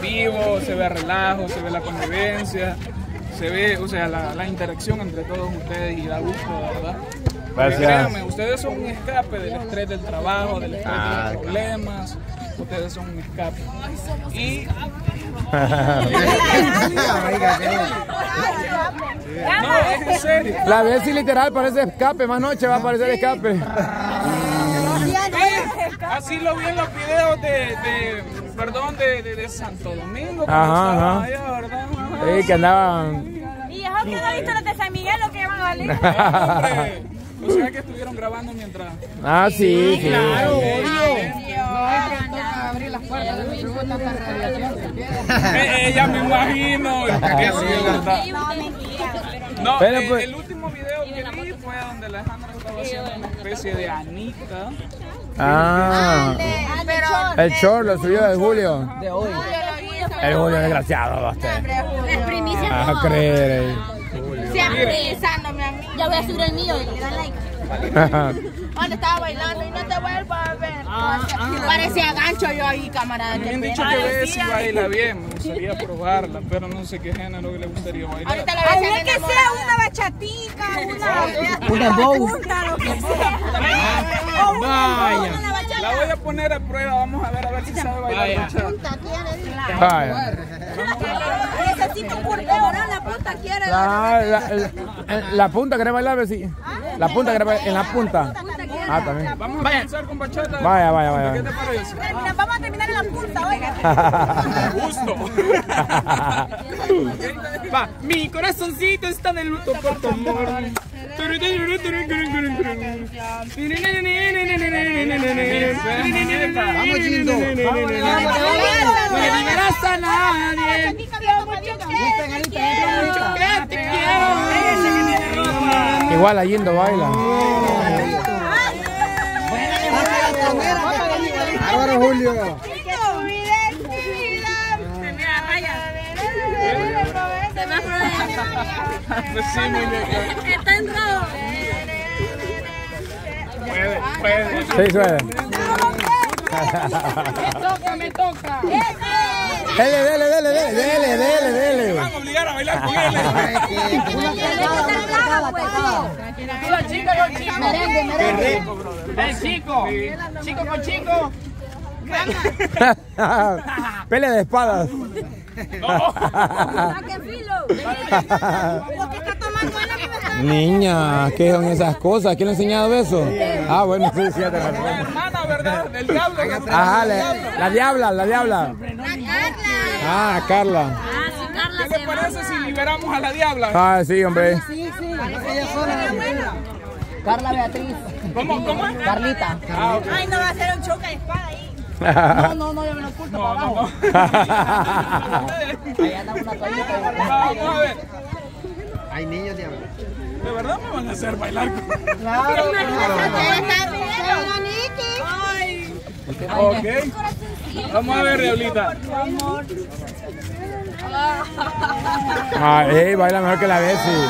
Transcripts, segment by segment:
vivo, se ve relajo, se ve la convivencia, se ve, o sea, la, la interacción entre todos ustedes y da gusto, ¿verdad? Gracias. créanme, ustedes son un escape del estrés del trabajo, del estrés Ah, de los problemas, ustedes son un escape. Y no, es en serio. La Bessie literal parece escape, más noche va a parecer escape. Así lo vi en los videos de, de perdón, de, de, de Santo Domingo. Ajá, allá, ¿verdad? Sí, que andaban. Y eso que no he visto los de San Miguel, lo que van a valer. O sea que estuvieron grabando mientras. Ah, sí, sí. Eh, ella me imagino. que sí, es verdad. No, Pero, eh, pues- el último video que vi fue donde Alejandra estaba haciendo una especie de Anita. Ah, Pero el short lo subió de Julio. de hoy. El Julio desgraciado, basta. Es primicia. A creer. eh. Siempre besándome a mí. Ya voy a subir el mío y le dan like. Cuando estaba bailando y no te vuelvo a ver. Parecía gancho yo ahí, camarada. Me han dicho que Bessie baila bien, me gustaría probarla, pero no sé qué género le gustaría bailar. Ahorita la ves que sea una bachatica, una una punta, lo que sea. O una Vaya. una bachata. La voy a poner a prueba, vamos a ver a ver si sabe bailar bachata. Vaya. Necesito un curteo, ¿no? La punta quiere. La, la, la, la punta querés bailar, Bessie. La punta querés bailar en la punta. Ah, también. Vamos a comenzar con bachata. Vaya, vaya, vaya. ¿Qué te parece? Termina- Vamos a terminar en la punta, oiga. Justo. Va, mi corazoncito está de luto por tu amor. Vamos, Chindo. No a nadie. Igual baila. Julio. Pues sí, muñeca. Está en rojo. Puede, puede. Sí, suele. Toca, me toca. Dele, dele, dele, dele, dele, dele, dele. Vamos a obligar a bailar con él. Chico. Qué rico, brother. El chico. Chico con chico. Pelea de espadas. Niña, ¿qué son esas cosas? ¿Quién le ha enseñado eso? Ah, bueno, sí, sí, ya te La hermana, ¿verdad? Del diablo. Ajá, la, la diabla, la diabla. Ah, Carla. Ah, sí, Carla ¿Qué le parece si liberamos a la diabla? Ah, sí, hombre. Carla Beatriz. ¿Cómo, cómo? Carlita. Ah. Ay, no va a ser un choque de espada ahí. No, no, no, yo me lo oculto No, para no, abajo. no. Allá anda una toallita. Vamos a ver. Hay niños de ¿De verdad me van a hacer bailar? Ok. Vamos a ver, Diablita. Ah, ey, baila mejor que la Bessie.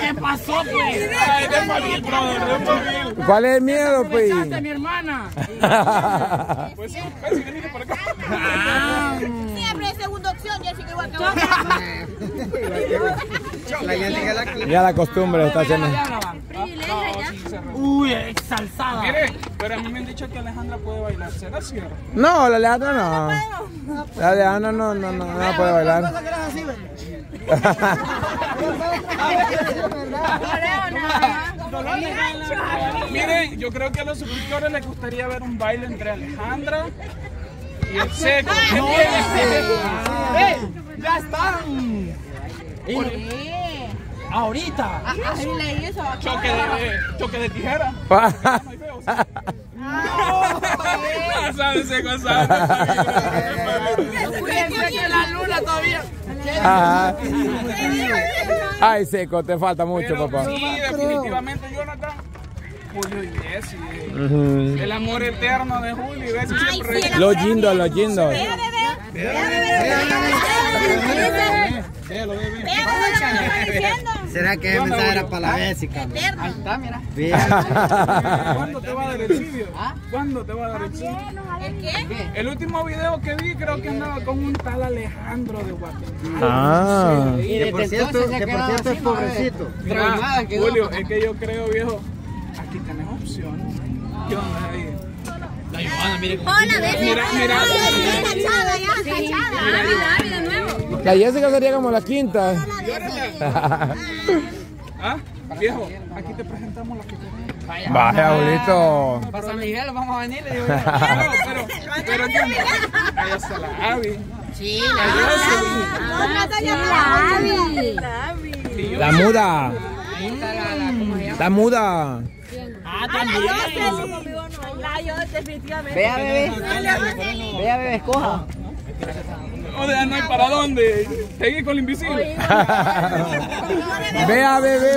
¿Qué pasó, pues? Ay, de familia, brother, de familia. ¿Cuál es el miedo, pues? A mi hermana. Pues sí, pues por acá. Siempre es segunda opción, Jessica, igual que Ya la costumbre está haciendo. Uy, exalzada. Pero a mí me han dicho que Alejandra puede bailar. ¿Será cierto? No, la Alejandra no. La Alejandra no, no, no, no puede bailar. Miren, yo creo que a los suscriptores les gustaría ver un baile entre Alejandra y el seco. ¿Qué tiene? ¡Eh! ¡Ya están! Ahorita. Así leí eso. Choque de, choque de tijera. La luna todavía. Ajá. Ay, seco, te falta mucho, Pero papá. Sí, definitivamente, Jonathan. Julio. El amor eterno de Julio. Los yindos, los yindos. ¿Será que mensaje era para la Jessica? Ahí está, mira. ¿Cuándo te va a dar el sitio? ¿Cuándo te va a dar el sitio? ¿El qué? El último video que vi creo que andaba con un tal Alejandro de Guatemala. Ah. Y Que desde por cierto, entonces se que por cierto es pobrecito. Mira. Julio, es que yo creo, viejo, aquí tenés opciones. ¿Qué onda ahí? Hola, bebé. Mira, mira. Cachada ya, cachada. de nuevo. La Jessica sería como la quinta. ¿Ah? Viejo, aquí te presentamos la que. Vaya, abuelito. Para San Miguel vamos a venir, le digo. No, pero, pero. Ahí está la Abby. Sí, Y yo, La muda. La muda. Vea, bebé. Vea, bebé, escoja. o sea, no hay para dónde. Seguí con el invisible. Vea, bebé.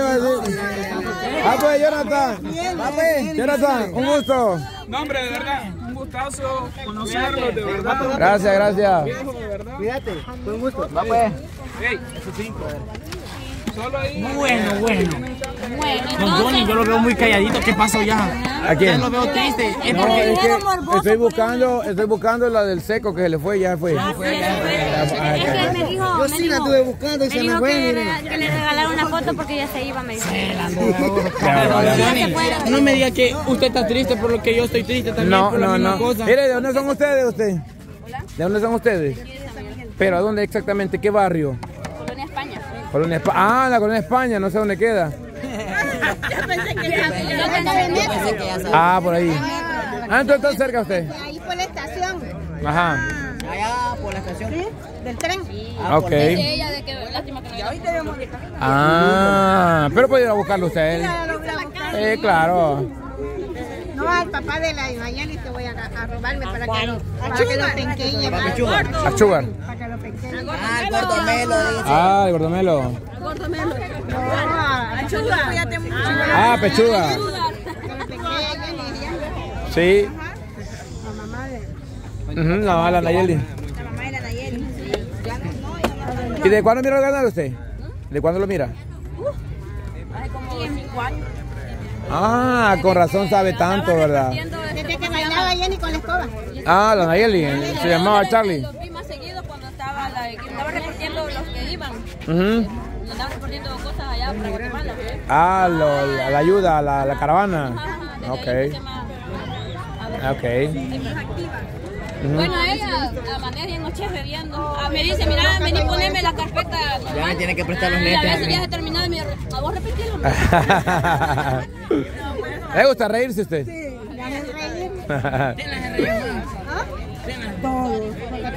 Ah, pues, Jonathan. Ah, pues, Jonathan, un gusto. No, hombre, de verdad, un gustazo conocerlos, de verdad. Gracias, gracias. Viejo, de verdad. Cuídate, fue un gusto. Va pues. Ey, solo ahí. Bueno, bueno. Bueno, Don Johnny, yo lo veo muy calladito. ¿Qué pasó ya? ¿A quién? Ya lo veo triste. Es No, porque es que estoy buscando, estoy buscando la del seco que se le fue, ya fue. Es que me dijo, Yo me sí la dijo, estuve buscando y se me fue, que, le regalara una foto porque ya se iba, me dijo. Johnny, no me diga que usted está triste por lo que yo estoy triste también No, por la no, misma no. cosa. Mire, ¿de dónde son ustedes usted? ¿De dónde son ustedes? Pero ¿a dónde exactamente? ¿Qué barrio? Colonia España. Ah, la Colonia España, no sé dónde queda. Yo pensé que Ah, por ahí. Ah, entonces está cerca usted. Ahí por la estación. Ajá. Allá por la estación. Del tren. Ok. ella de que lástima que no Ah, pero puede ir a buscarlo usted. A buscar. Eh, claro. No, al papá de la Mayani te voy a, a robarme para que lo, para que que A pequeñe. Ah, el gordo Melo, dice. Ah, el gordomelo. No, a Chuga. Cuídate mucho. Ah, pechuga. Que lo pequeñe y ella. Sí. La mamá de la Nayeli. la mamá de la Nayeli. ¿Y de cuándo mira el canal usted? ¿De cuándo lo mira? Hace como cinco años. Ah, con razón sabe tanto, ¿verdad? Desde que bailaba Jenny con la escoba. Ah, la Nayeli. Se llamaba Charlie. Los vi más seguido cuando estaba, la, que estaba repartiendo los que iban. Ujú. Andaban repartiendo cosas allá para Guatemala. Ah, lo- la, la ayuda, la, la caravana. Ajá, desde ahí Ok, a ok. Más activa. Bueno, ella amanece en noche bebiendo. Ah, me dice, mira, vení poneme la carpeta. Ya me tiene que prestar los Y a lentes. veces ya se terminaba y me a vos repetilo. ¿Le gusta reírse usted? Todos. Porque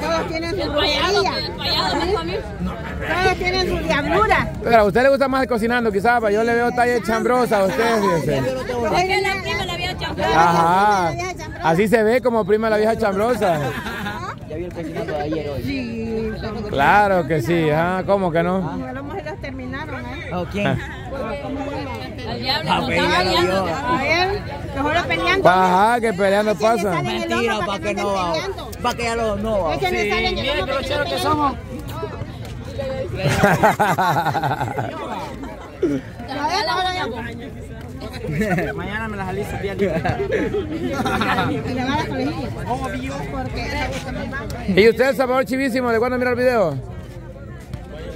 todos tienen su brujería. Todos tienen su diablura. Pero a usted le gusta más cocinando, quizás, pero yo le veo talla chambrosa a usted, fíjese. Es que la prima la. Ajá. Así se ve como prima la vieja chambrosa. Ya vi el cocinando ayer hoy. Claro que sí, ¿ah? ¿Cómo que no? A lo mejor los terminaron, ¿eh? Oh, ¿quién? Al diablo, Ah. Ajá, que peleando pasa. Mentira, para que no va. Para que ya lo no. Es que me salen el ojo para que no que peleen. somos. Mañana me las aliso bien. Y le va a la colegilla. Porque esa busca mi mamá. ¿Y usted, Salvador Chivísimo, de cuándo mira el video?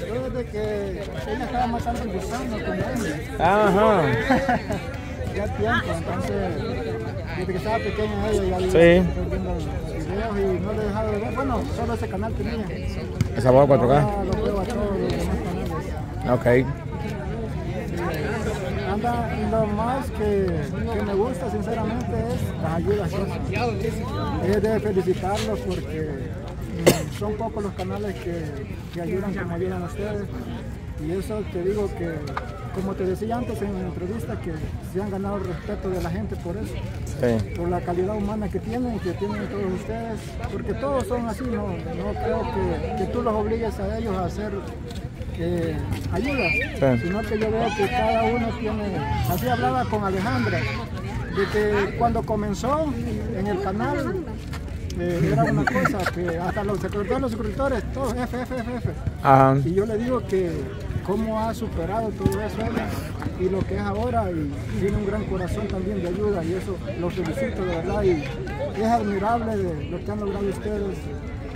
Yo desde que ella estaba matando el gusano con él, Ajá. ya tiempo, entonces, desde que estaba pequeña ella ya Sí. estoy viendo los videos y no le he dejado de ver. Bueno, solo ese canal tenía. El Salvador 4K. Ahora lo veo a todos los demás canales. Ok. Anda, lo más que, que me gusta sinceramente es las ayudas. Ella debe felicitarlos porque son pocos los canales que, que ayudan como ayudan ustedes. Y eso te digo que, como te decía antes en la entrevista, que se han ganado el respeto de la gente por eso, Sí. por la calidad humana que tienen, que tienen todos ustedes, porque todos son así, no, no creo que, que tú los obligues a ellos a hacer eh, ayuda, Sí. sino que yo veo que cada uno tiene, así hablaba con Alejandra, de que cuando comenzó en el canal, eh, era una cosa que hasta los, se todos los suscriptores, todos F, F, F, F. Ajá. Y yo le digo que cómo ha superado todo eso y lo que es ahora y tiene un gran corazón también de ayuda y eso lo felicito de verdad y es admirable de lo que han logrado ustedes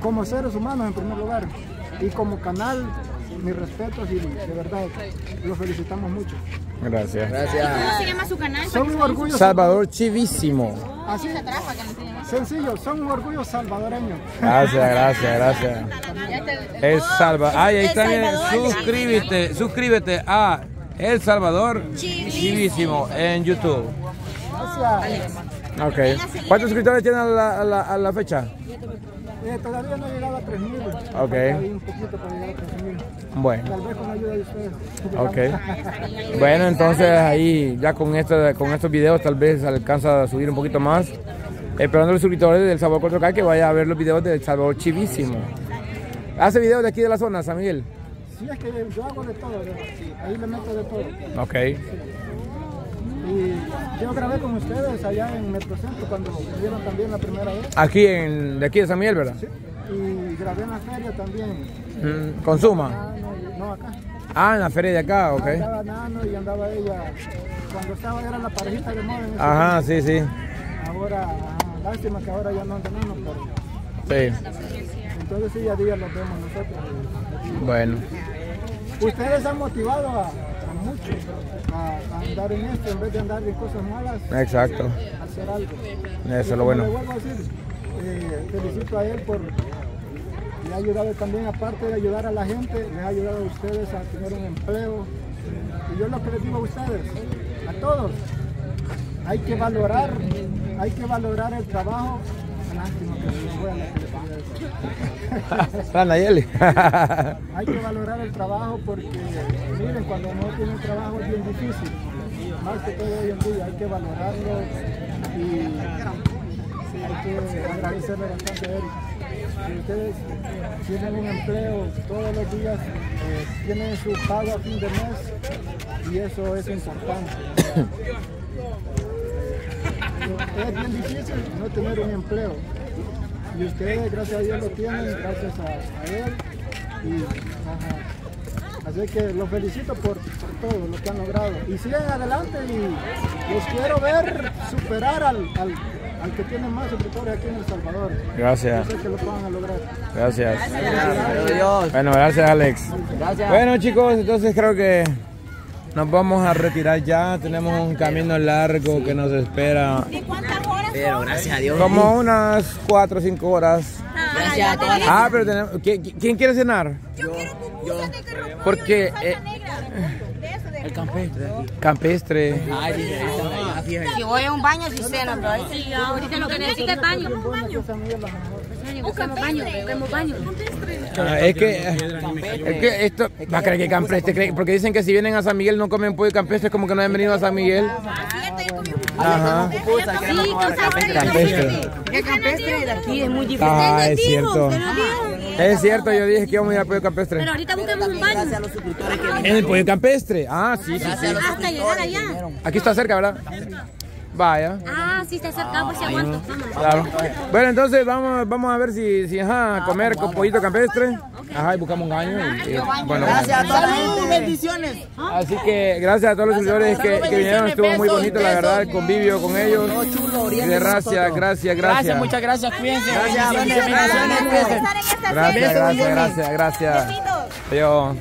como seres humanos en primer lugar y como canal mis respetos y de verdad los felicitamos mucho. Gracias. ¿Cómo se llama su canal? Son un orgullo Salvador Chivísimo. así sencillo, son un orgullo salvadoreño. Gracias, gracias, gracias. El Salvador. Ay, ahí está. Suscríbete, suscríbete a El Salvador Chivísimo en YouTube. Gracias. Ok. ¿Cuántos suscriptores tienen a la, a la, a la fecha? Eh, todavía no he llegado a 3.000. Ok. Hay un poquito para llegar a 3.000. Bueno. Tal vez con ayuda de ustedes. Ok. Bueno, entonces ahí ya con, esto, con estos videos tal vez alcanza a subir un poquito más. Esperando a los suscriptores del Salvador 4K que vaya a ver los videos del Salvador Chivísimo. ¿Hace videos de aquí de la zona, San Miguel? Sí, es que yo hago de todo, ¿verdad? ahí le meto de todo. Ok. Y yo grabé con ustedes allá en Metrocentro cuando vinieron también la primera vez. Aquí en, de aquí de San Miguel, ¿verdad? Y grabé en la feria también. Mm, Consuma. Nano, y- no, acá. Ah, en la feria de acá, ok. Andaba Nano y andaba ella. Cuando estaba era la parejita de moda Ajá, sí, sí. tiempo. Ahora, ajá, lástima que ahora ya no anda Nano, pero Sí. entonces sí, a día los vemos nosotros. Bueno. Ustedes han motivado a, a muchos a, a andar en esto en vez de andar en cosas malas, Exacto. hacer algo. Eso es lo bueno. Le vuelvo a decir, eh, felicito a él por le ha ayudado también, aparte de ayudar a la gente, les ha ayudado a ustedes a tener un empleo. Y yo lo que les digo a ustedes, a todos, hay que valorar, hay que valorar el trabajo. Lástima que Ah. Hay que valorar el trabajo porque, miren, cuando no tienen trabajo es bien difícil. Más que todo hoy en día hay que valorarlo y hay que agradecerle bastante a Eric. Si ustedes tienen un empleo todos los días, eh, tienen su pago a fin de mes y eso es importante. es bien difícil no tener un empleo. Y ustedes, gracias a Dios, lo tienen, gracias a, a él. Y, ajá. Así que los felicito por, por todo lo que han logrado. Y sigan adelante y los quiero ver superar al, al, al que tiene más suscriptores aquí en El Salvador. Gracias. Yo sé que lo a lograr. Gracias. Dios. Bueno, gracias Alex. Gracias. Bueno chicos, entonces creo que nos vamos a retirar ya. Tenemos un camino largo que nos espera. ¿Y cuántas horas Pero gracias a Dios. Como unas 4 o 5 horas. Gracias a todas las Ah, pero tenemos... ¿qui- qui- ¿Quién quiere cenar? Yo quiero pupusas de carro Porque... eh, El campestre. campestre. Ay, ah. Si voy a un baño, si ceno, pero ahí sí. ahorita lo que necesita es baño. Buscamos baño, buscamos baño. Ah, es que, es que esto va a creer que campestre, porque dicen que si vienen a San Miguel no comen pollo campestre, es como que no han venido a San Miguel. Ajá. Comer campestre. El campestre de aquí es muy difícil. Ah, es cierto. Es cierto, yo dije que íbamos a ir al pollo campestre. Pero ahorita buscamos un baño. Gracias a los suscriptores que En el pollo campestre. Ah, sí, sí, sí. Hasta llegar que allá. Aquí está cerca, ¿verdad? Vaya. Ah, sí, está cerca, pues si aguanto. Vamos. Claro. Bueno, entonces vamos, vamos a ver si, si ajá, comer con pollito campestre. Ajá, y buscamos un baño. y- y, bueno, Gracias a toda la Salud, gente. bendiciones. Así que gracias a todos los seguidores que, que vinieron, estuvo muy bonito la verdad el convivio con ellos. De gracias, gracias, gracias. muchas gracias, cuídense. Gracias, Bendiciones, bendiciones, Gracias, gracias, gracias, gracias. Adiós.